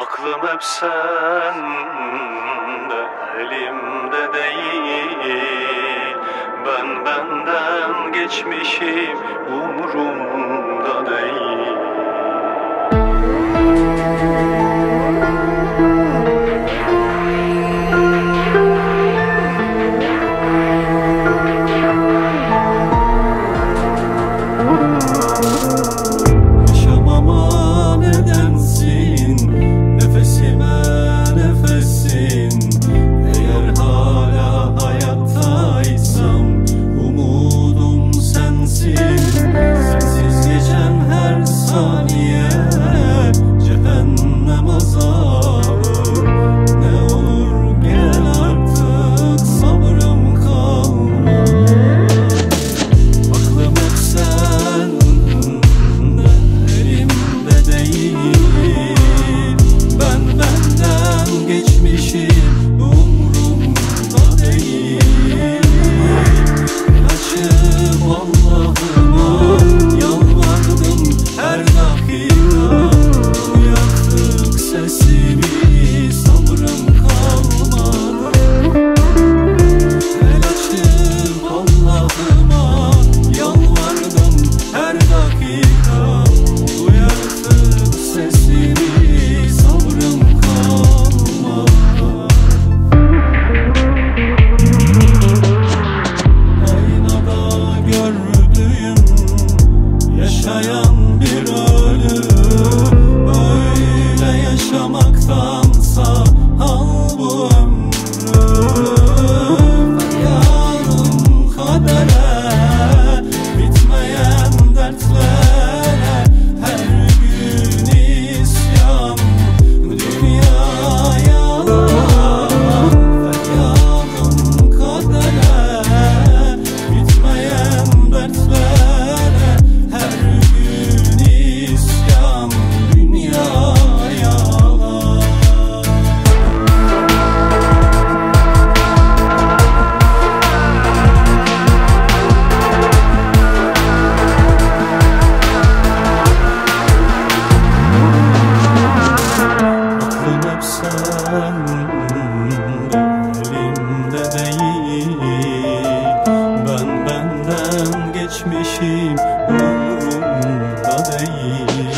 Aklım hep sende, elimde değil. Ben benden geçmişim umurumda benim umurumda değil.